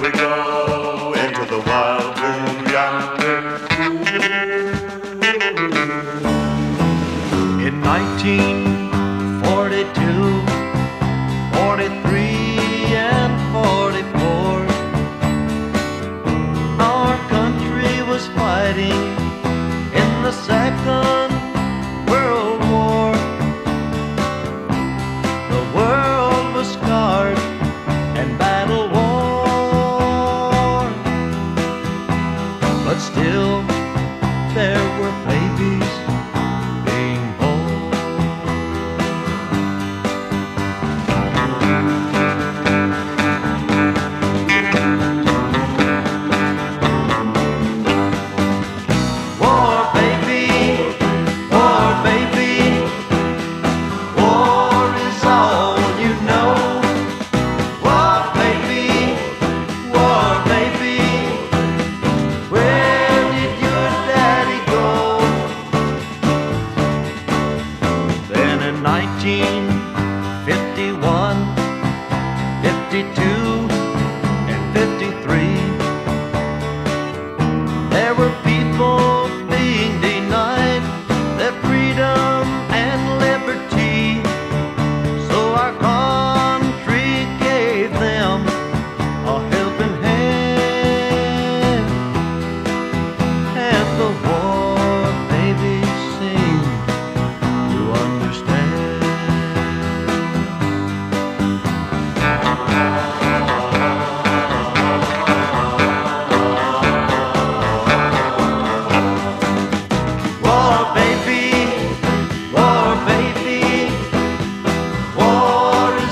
we go into the wild room yonder. In 1942, 43, and 44, our country was fighting in the second. but still there were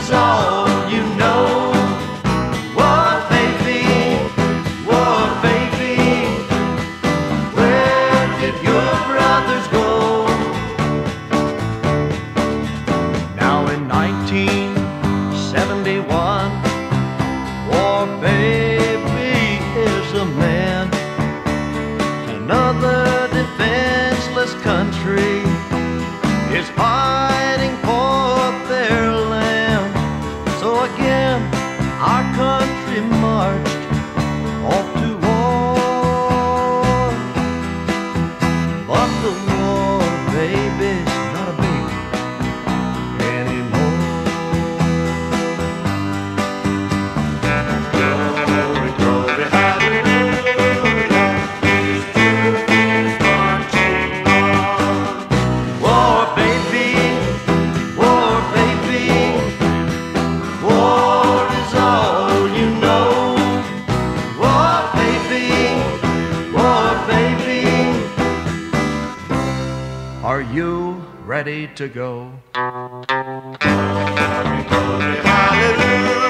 songs marched off to war. But the Are you ready to go? Hallelujah.